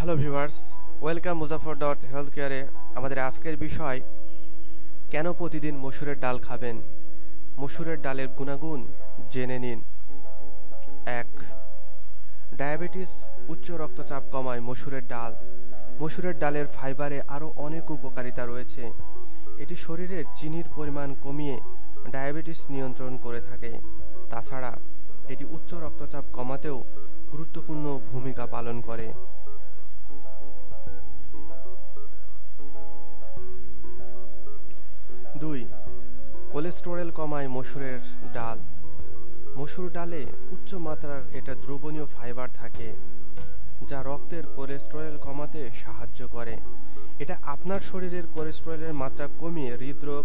Hello viewers, welcome Muzaffar dot health কেয়ারে আমাদের আজকের বিষয়, কেন প্রতিদিন মসুরের ডাল খাবেন? মসুরের ডালের গুণাগুণ জেনে নিন। এক, ডায়াবেটিস, উচ্চ রক্তচাপ কমায় মসুরের ডাল। মসুরের ডালের ফাইবারে আরও অনেক উপকারিতা রয়েছে। এটি শরীরের চিনির পরিমাণ কমিয়ে ডায়াবেটিস নিয়ন্ত্রণ করে থাকে। তাছাড়া এটি উচ্চ রক্তচাপ কমাতেও গুরুত্বপূর্ণ ভূমিকা পালন করে। কোলেস্টেরল কমায় মসুরের ডাল। মসুর ডালে উচ্চ মাত্রার এটা দ্রবণীয় ফাইবার থাকে, যা রক্তের কোলেস্টেরল কমাতে সাহায্য করে। এটা আপনার শরীরের কোলেস্টেরলের মাত্রা কমিয়ে হৃদরোগ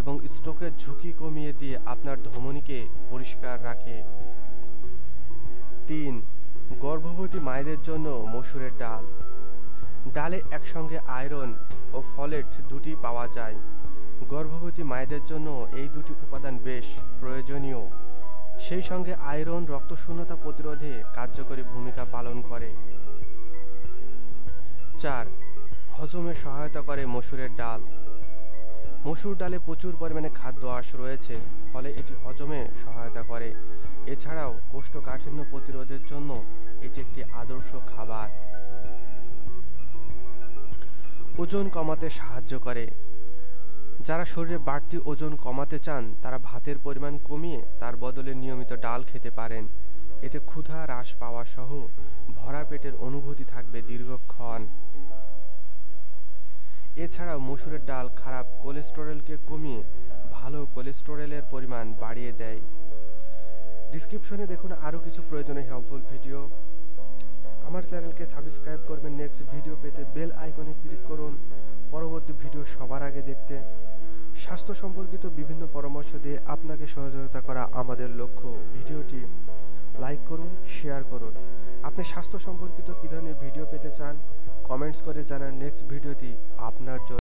এবং স্ট্রোকের ঝুঁকি কমিয়ে দিয়ে আপনার ধমনীকে পরিষ্কার রাখে। তিন, গর্ভবতী মায়েদের জন্য মসুরের ডাল। ডালে একসঙ্গে আয়রন ও ফলেট দুটি পাওয়া যায়। গর্ভবতী মায়েদের জন্য এই দুটি উপাদান বেশ প্রয়োজনীয়। সেই সঙ্গে আয়রন, রক্তশূন্যতা প্রতিরোধে কার্যকরী ভূমিকা পালন করে। চার, হজমে সহায়তা করে মসুরের ডাল। মসুর ডালে প্রচুর পরিমাণে খাদ্য আঁশ রয়েছে, ফলে এটি হজমে সহায়তা করে। এছাড়াও কোষ্ঠকাঠিন্য প্রতিরোধের জন্য এটি একটি আদর্শ খাবার। ওজন কমাতে সাহায্য করে। যারা শরীরে বাড়তি ওজন কমাতে চান, তারা ভাতের পরিমাণ কমিয়ে তার বদলে নিয়মিত ডাল খেতে পারেন। এতে ক্ষুধা হ্রাস পাওয়া সহ ভরা পেটের অনুভূতি থাকবে দীর্ঘক্ষণ। এছাড়াও মসুরের ডাল খারাপ কোলেস্টেরলকে কমিয়ে ভালো কোলেস্টেরলের পরিমাণ বাড়িয়ে দেয়। ডিসক্রিপশনে দেখুন আরও কিছু প্রয়োজনীয় হেল্পফুল ভিডিও আমার চ্যানেলকে সাবস্ক্রাইব করবেন। নেক্সট ভিডিও পেতে বেল আইকনে ক্লিক করুন। পরবর্তী ভিডিও সবার আগে দেখতে। স্বাস্থ্য সম্পর্কিত বিভিন্ন পরামর্শ দিয়ে আপনাকে সহযোগিতা করা আমাদের লক্ষ্য। ভিডিওটি লাইক করুন, শেয়ার করুন। আপনি স্বাস্থ্য সম্পর্কিত কী ধরনের ভিডিও পেতে চান, কমেন্টস করে জানান। নেক্সট ভিডিওটি আপনার জন্য।